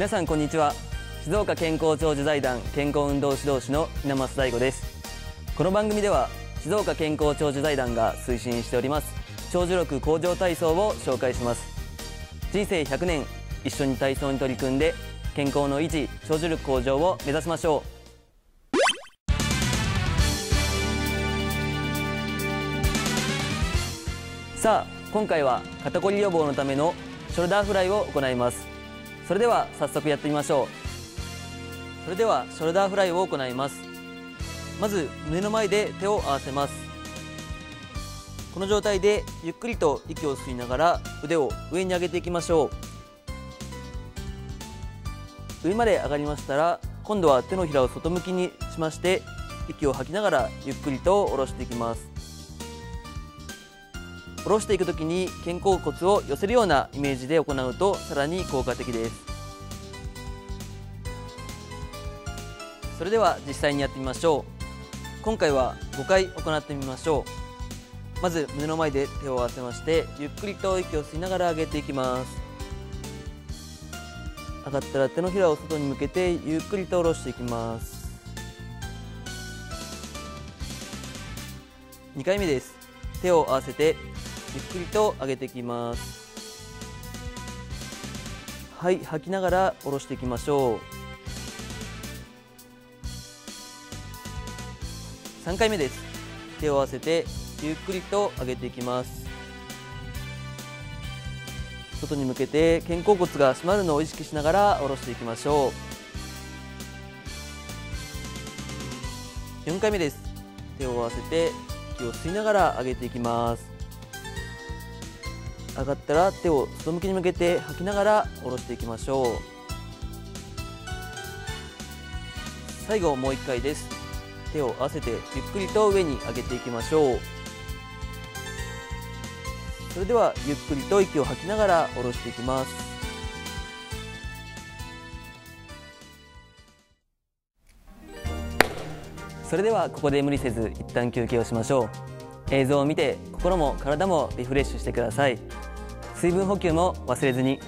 皆さんこんにちは。静岡健康長寿財団健康運動指導士の稲松大吾です。この番組では静岡健康長寿財団が推進しております長寿力向上体操を紹介します。人生100年一緒に体操に取り組んで健康の維持長寿力向上を目指しましょう。さあ今回は肩こり予防のためのショルダーフライを行います。それでは早速やってみましょう。それではショルダーフライを行います。まず胸の前で手を合わせます。この状態でゆっくりと息を吸いながら腕を上に上げていきましょう。上まで上がりましたら今度は手のひらを外向きにしまして息を吐きながらゆっくりと下ろしていきます。下ろしていくときに肩甲骨を寄せるようなイメージで行うとさらに効果的です。それでは実際にやってみましょう。今回は5回行ってみましょう。まず胸の前で手を合わせましてゆっくりと息を吸いながら上げていきます。上がったら手のひらを外に向けてゆっくりと下ろしていきます。2回目です。手を合わせてゆっくりと上げていきます。はい吐きながら下ろしていきましょう。3回目です。手を合わせてゆっくりと上げていきます。外に向けて肩甲骨が締まるのを意識しながら下ろしていきましょう。4回目です。手を合わせて息を吸いながら上げていきます。上がったら手を外向きに向けて吐きながら下ろしていきましょう。最後もう1回です。手を合わせてゆっくりと上に上げていきましょう。それではゆっくりと息を吐きながら下ろしていきます。それではここで無理せず一旦休憩をしましょう。映像を見て心も体もリフレッシュしてください。水分補給も忘れずに。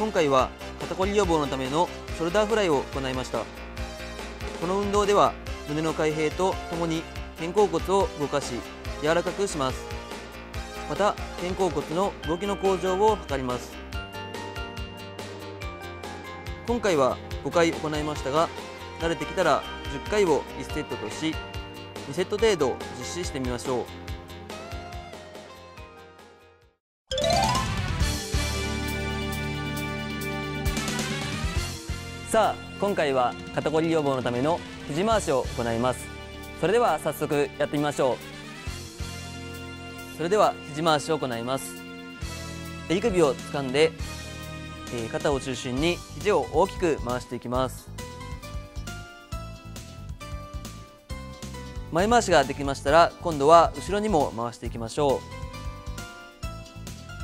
今回は肩こり予防のためのショルダーフライを行いました。この運動では胸の開閉とともに肩甲骨を動かし柔らかくします。また肩甲骨の動きの向上を図ります。今回は5回行いましたが慣れてきたら10回を1セットとし2セット程度実施してみましょう。さあ今回は肩こり予防のための肘回しを行います。それでは早速やってみましょう。それでは肘回しを行います。襟首を掴んで、え、肩を中心に肘を大きく回していきます。前回しができましたら今度は後ろにも回していきましょ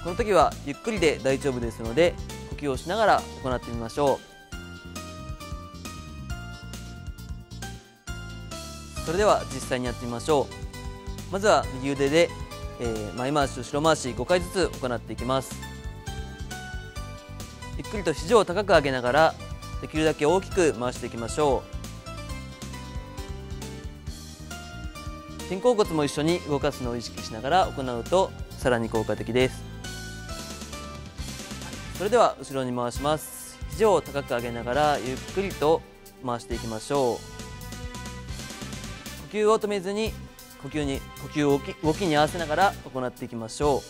う。この時はゆっくりで大丈夫ですので呼吸をしながら行ってみましょう。それでは実際にやってみましょう。まずは右腕で、えー、前回し後ろ回し5回ずつ行っていきます。ゆっくりと肘を高く上げながらできるだけ大きく回していきましょう。肩甲骨も一緒に動かすのを意識しながら行うとさらに効果的です。それでは後ろに回します。肘を高く上げながらゆっくりと回していきましょう。呼吸を止めずに呼吸に呼吸を動きに合わせながら行っていきましょう。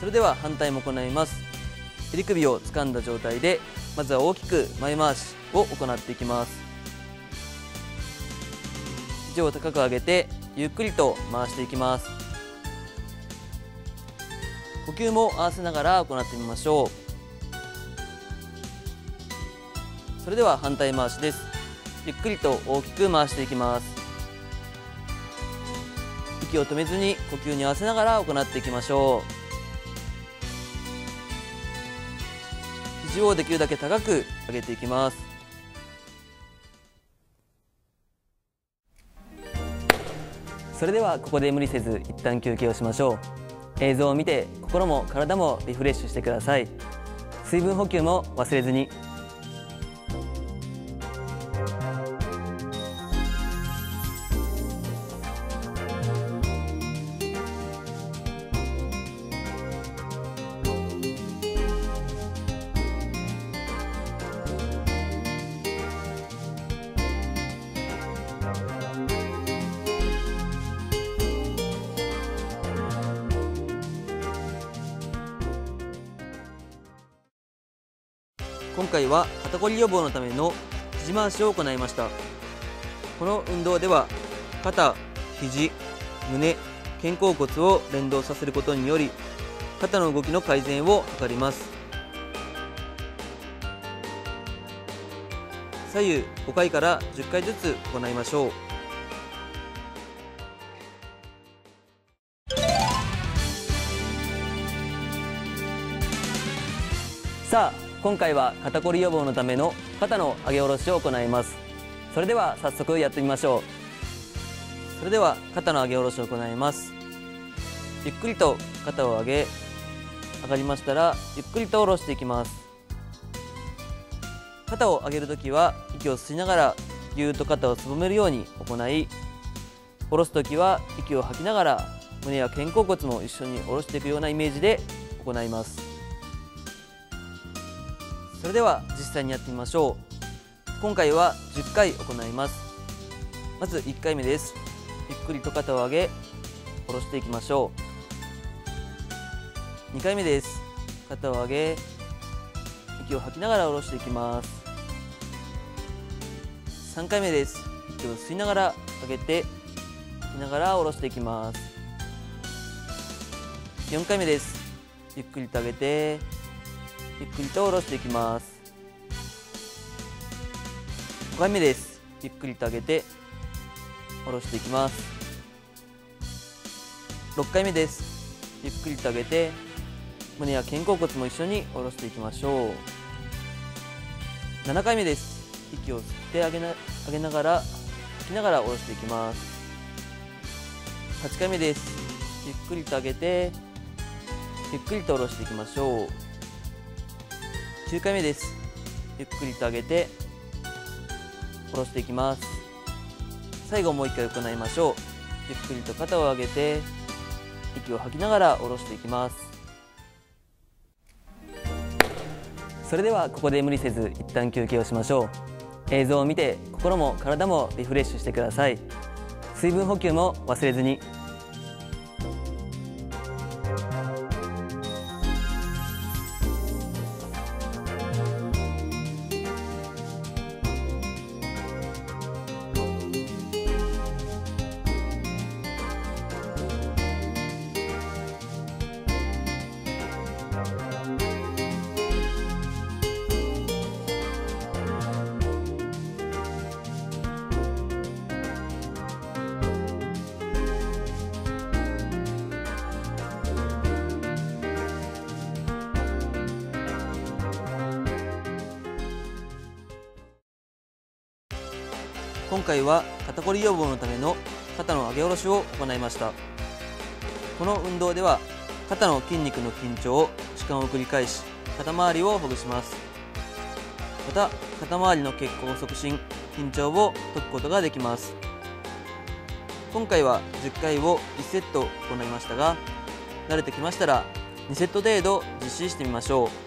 それでは反対も行います。襟首を掴んだ状態でまずは大きく前回しを行っていきます。肘を高く上げてゆっくりと回していきます。呼吸も合わせながら行ってみましょう。それでは反対回しです。ゆっくりと大きく回していきます。息を止めずに呼吸に合わせながら行っていきましょう。肘をできるだけ高く上げていきます。それではここで無理せず一旦休憩をしましょう。映像を見て心も体もリフレッシュしてください。水分補給も忘れずに。今回は肩こり予防のための肘回しを行いました。この運動では肩、肘、胸、肩甲骨を連動させることにより肩の動きの改善を図ります。左右5回から10回ずつ行いましょう。さあ今回は肩こり予防のための肩の上げ下ろしを行います。それでは早速やってみましょう。それでは肩の上げ下ろしを行います。ゆっくりと肩を上げ上がりましたらゆっくりと下ろしていきます。肩を上げるときは息を吸いながらぎゅーっと肩をすぼめるように行い下ろすときは息を吐きながら胸や肩甲骨も一緒に下ろしていくようなイメージで行います。それでは実際にやってみましょう。今回は10回行います。まず1回目です。ゆっくりと肩を上げ下ろしていきましょう。2回目です。肩を上げ息を吐きながら下ろしていきます。3回目です。息を吸いながら上げて吐きながら下ろしていきます。4回目です。ゆっくりと上げてゆっくりと下ろしていきます。5回目です。ゆっくりと上げて下ろしていきます。6回目です。ゆっくりと上げて胸や肩甲骨も一緒に下ろしていきましょう。7回目です。息を吸ってあげな上げながら吐きながら下ろしていきます。8回目です。ゆっくりと上げてゆっくりと下ろしていきましょう。9回目です。ゆっくりと上げて下ろしていきます。最後もう一回行いましょう。ゆっくりと肩を上げて息を吐きながら下ろしていきます。それではここで無理せず一旦休憩をしましょう。映像を見て心も体もリフレッシュしてください。水分補給も忘れずに。今回は肩こり予防のための肩の上げ下ろしを行いました。この運動では肩の筋肉の緊張弛緩を繰り返し肩周りをほぐします。また肩周りの血行促進緊張を解くことができます。今回は10回を1セット行いましたが慣れてきましたら2セット程度実施してみましょう。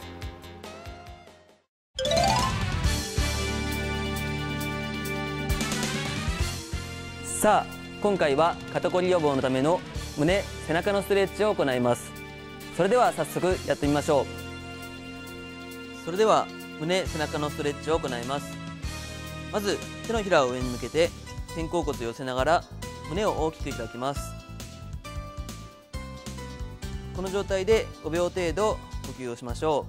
さあ今回は肩こり予防のための胸背中のストレッチを行います。それでは早速やってみましょう。それでは胸背中のストレッチを行います。まず手のひらを上に向けて肩甲骨を寄せながら胸を大きく開きます。この状態で5秒程度呼吸をしましょ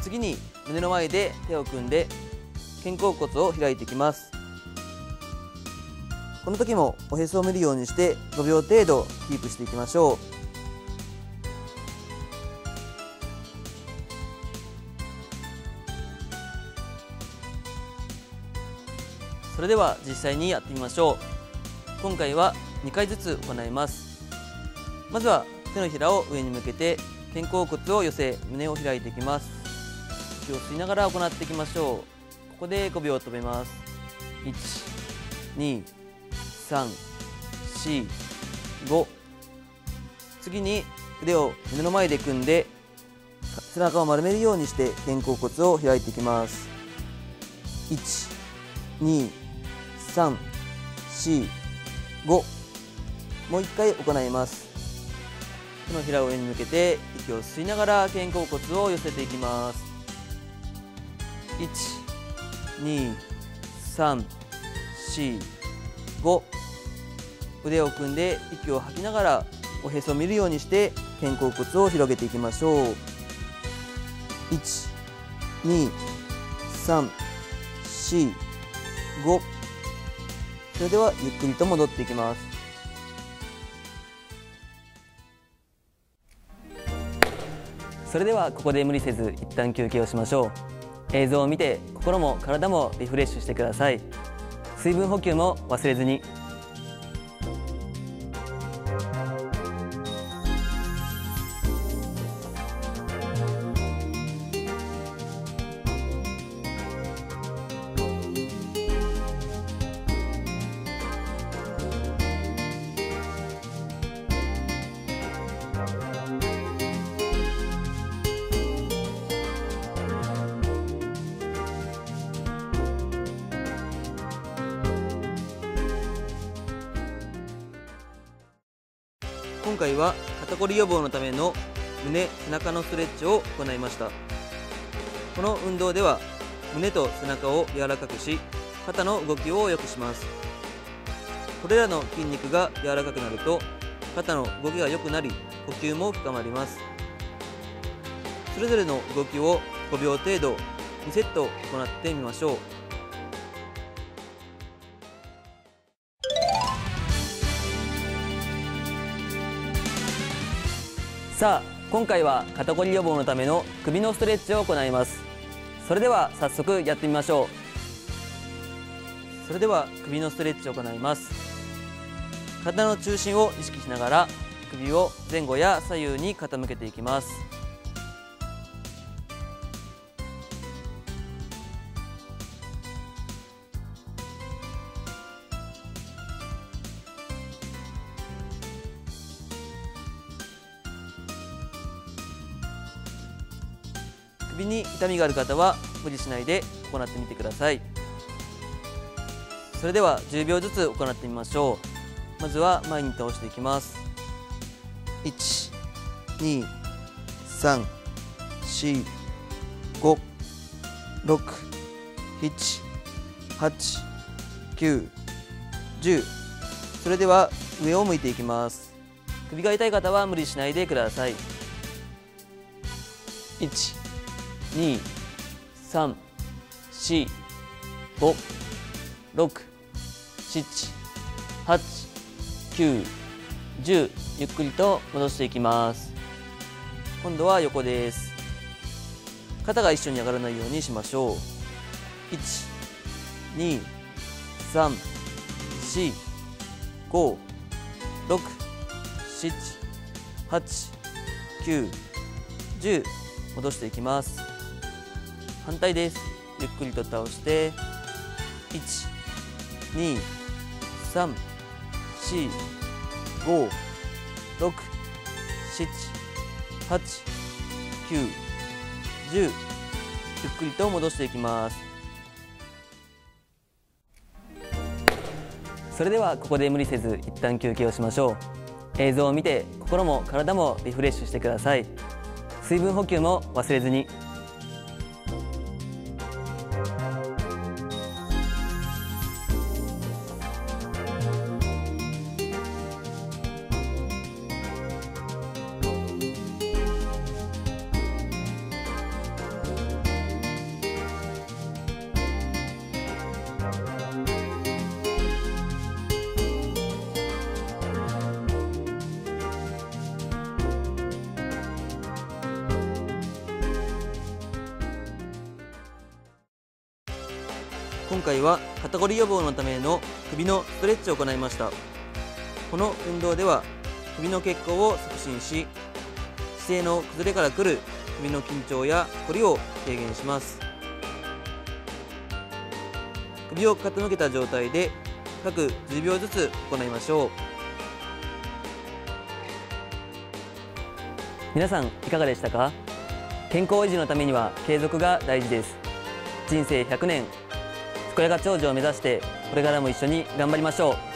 う。次に胸の前で手を組んで肩甲骨を開いていきます。この時もおへそを見るようにして5秒程度キープしていきましょう。それでは実際にやってみましょう。今回は2回ずつ行います。まずは手のひらを上に向けて肩甲骨を寄せ胸を開いていきます。息を吸いながら行っていきましょう。ここで5秒止めます。1 2 3 4 5次に腕を胸の前で組んで背中を丸めるようにして肩甲骨を開いていきます1 2 3 4 5もう一回行います手のひらを上に向けて息を吸いながら肩甲骨を寄せていきます1 2 3 4 5腕を組んで息を吐きながらおへそを見るようにして肩甲骨を広げていきましょう。1 2 3 4 5それではゆっくりと戻っていきます。それではここで無理せず一旦休憩をしましょう。映像を見て心も体もリフレッシュしてください。水分補給も忘れずに。今回は肩こり予防のための胸背中のストレッチを行いました。この運動では胸と背中を柔らかくし肩の動きを良くします。これらの筋肉が柔らかくなると肩の動きが良くなり呼吸も深まります。それぞれの動きを5秒程度2セット行ってみましょう。さあ今回は肩こり予防のための首のストレッチを行います。それでは早速やってみましょう。それでは首のストレッチを行います。体の中心を意識しながら首を前後や左右に傾けていきます。首に痛みがある方は無理しないで行ってみてください。それでは10秒ずつ行ってみましょう。まずは前に倒していきます。1 2 3 4 5 6 7 8 9 10それでは上を向いていきます。首が痛い方は無理しないでください。1 2 3 4 5 6 7 8 9 10ゆっくりと戻していきます。今度は横です。肩が一緒に上がらないようにしましょう。1 2 3 4 5 6 7 8 9 10戻していきます。反対です。ゆっくりと倒して1 2 3 4 5 6 7 8 9 10ゆっくりと戻していきます。それではここで無理せず一旦休憩をしましょう。映像を見て心も体もリフレッシュしてください。水分補給も忘れずに。今回は肩こり予防のための首のストレッチを行いました。この運動では首の血行を促進し姿勢の崩れからくる首の緊張やこりを軽減します。首を傾けた状態で各10秒ずつ行いましょう。皆さんいかがでしたか？健康維持のためには継続が大事です。人生100年健やか長寿を目指してこれからも一緒に頑張りましょう。